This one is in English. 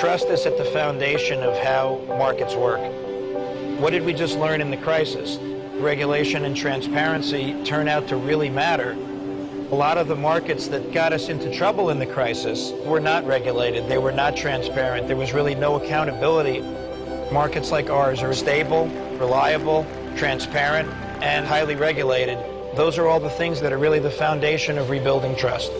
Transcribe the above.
Trust is at the foundation of how markets work. What did we just learn in the crisis? Regulation and transparency turn out to really matter. A lot of the markets that got us into trouble in the crisis were not regulated. They were not transparent. There was really no accountability. Markets like ours are stable, reliable, transparent, and highly regulated. Those are all the things that are really the foundation of rebuilding trust.